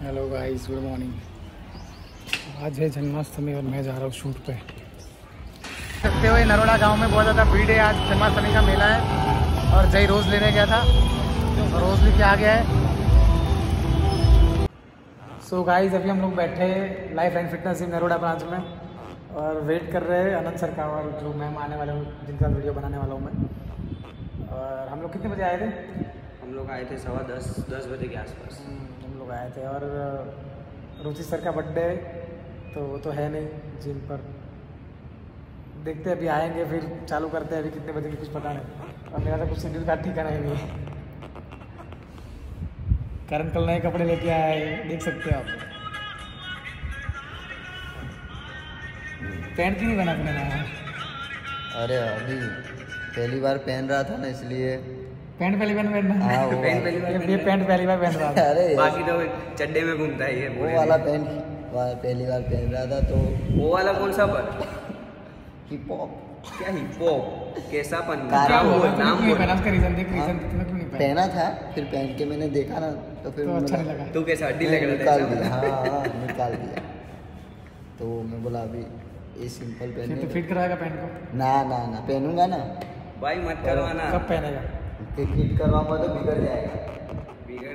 Hello guys good morning आज है जन्माष्टमी और मैं जा रहा हूँ शूट पे। सकते हुए नरोड़ा गाँव में बहुत ज़्यादा भीड़ है। आज जन्माष्टमी का मेला है और जय रोज़ लेने गया था। और रोज़ भी आ गया है। सो so गाइस अभी हम लोग बैठे हैं life and fitness in Naroda branch में और वेट कर रहे हैं अनंत सर का और जो मैम आने वाले हूँ जिनका वीडियो बनाने वाला हूँ मैं। और हम लोग कितने बजे आए थे? हम लोग आए थे सवा दस दस बजे के आसपास। हम्म, हम लोग आए थे और रुचि सर का बर्थडे है तो वो तो है नहीं जिम पर। देखते अभी आएँगे फिर चालू करते हैं अभी कितने बजे की कुछ पता नहीं। और मेरा तो कुछ शेड्यूल का ठिकाना ही नहीं है। कारण कल नए कपड़े लेके आए देख सकते हो आप। पैंट क्यों नहीं बना अपने अरे अभी पहली बार पहन रहा था ना इसलिए पैंट पहली बार पहन रहा हाँ। पैंट पहली बार ये- पैंट पहली बार पहन रहा था। अरे। बाकी तो चड्डे में घूमता है ये वो वाला पैंट पहली बार पहन रहा था तो। वो वाला कौन सा पर? हिप हॉप क्या हिप हॉप कैसा पन क्या क्या नाम बोल नाम क्यों नहीं बोल पहना उसका रीजन देख रीजन तूने क्यों नहीं पहना? पहना था फिर पहन के मैंने देखा ना तो फिर तो अच्छा नहीं लगा। तू कैसा हड्डी लग रहा निकाल था दिया। ऐसा? हाँ हाँ निकाल दिया। तो मैं बोला अभी ये सिंपल फिर तो फिट कराएगा पैंट को? ना ना ना पहनूँगा ना। भाई मत करवाना। कब पहनेगा? फिर फिट करवाऊँगा तो बिगड़ जाएगा। बिगड़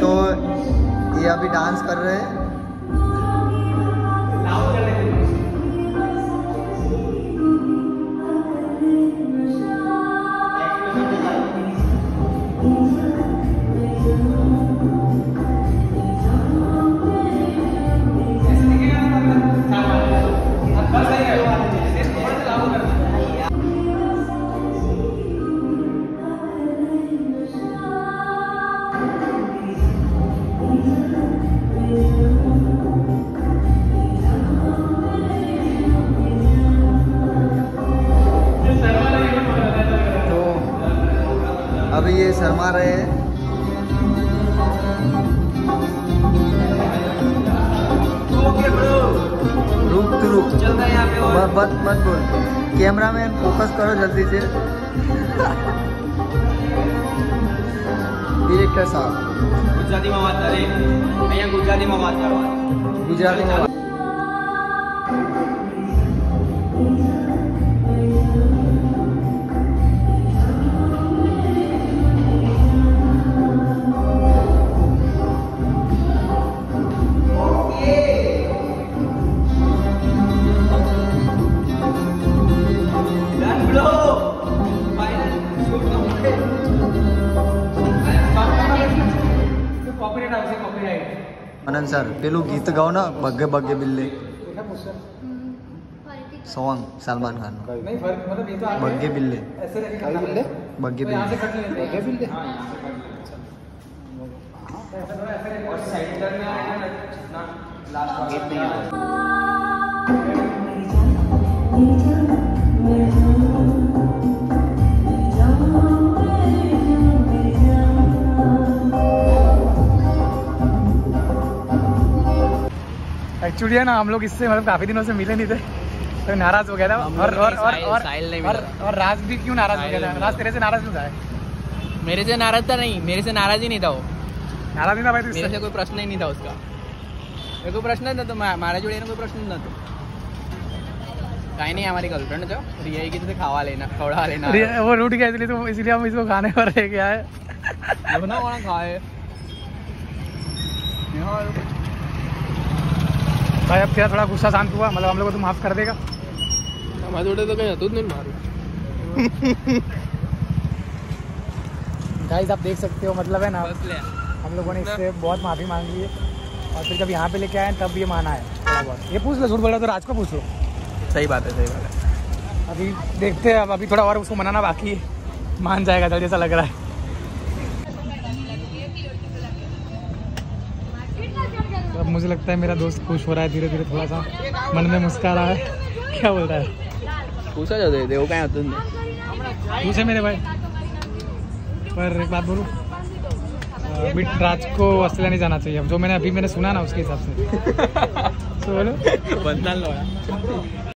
तो ये अभी डांस कर रहे हैं। अभी ये शर्मा रहे हैं रुक तू रुक चल रहा है यहाँ पे और मत मत मत बोल कैमरा मैन फोकस करो जल्दी से डिरेक्टर साहब ગુજરાતીમાં વાત કરે અહીંયા ગુજરાતીમાં વાત કરવાની गुजराती कॉपीराइट आवश्यक कॉपीराइट આનંદ સર પેલું ગીત ગાઓ ને બગ્ગે બગ્ગે બિલ્લે સોંગ સલમાન ખાન नहीं फर्क मतलब ये तो आगे બગ્ગે બિલ્લે ऐसे रखे करना पड़ता है। बग्गे तो यहाँ से बिल्ले कट लेते हैं बिल्ले हाँ और सेंटर में आएगा ना जितना लास्ट गीत नहीं है एक्चुअली है ना हम लोग इससे मतलब काफी दिनों से मिले नहीं थे तो नाराज हो गया था हम और लोग और नहीं, और साहिल- और साहिल नहीं और, मिला और राज भी क्यों नाराज हो साहिल गया था नहीं राज मिला। तेरे से नाराज क्यों था मेरे से नाराज था नहीं मेरे से नाराज ही नहीं था वो नाराज नहीं था भाई तू मेरे इससे से कोई प्रश्न ही नहीं था उसका मेरे को प्रश्न જ નતો મા- મારા જોડે એનો કોઈ પ્રશ્ન જ નતો કાંઈ નહીં અમારી ગર્લફ્રેન્ડ છો રિયાએ કીધું કે ખાવા લેના ખવડાવવા લેના अरे, वो रूट गया इसलिए तो इसलिए हम इसको खाने पर रह गया है ના કોણ ખાય भाई अब फिर थोड़ा गुस्सा शांत हुआ मतलब हम लोग को तो माफ़ कर देगा। तो नहीं गाइस आप देख सकते हो मतलब है ना हम लोगों ने इससे बहुत माफ़ी मांगी है। और फिर जब यहाँ पे लेके आए तब ये माना है। ये पूछ लो झूठ बोला तो राज को पूछ लो। सही बात है सही बात है। अभी देखते हैं अब अभी थोड़ा और उसको मनाना बाकी है। मान जाएगा जल्दी ऐसा लग रहा है। मुझे लगता है मेरा दोस्त खुश हो रहा है धीरे धीरे थोड़ा सा मन में मुस्का रहा है। क्या बोल रहा है? पूछा जाते दे तुमने पूछे मेरे भाई। पर एक बात बोलूँ बिट राज को ऑस्ट्रेलिया नहीं जाना चाहिए। जो मैंने अभी मैंने सुना ना उसके हिसाब से। तो बोलो। बंदा बदला